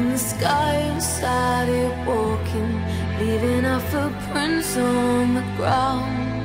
in the sky and started walking, leaving our footprints on the ground.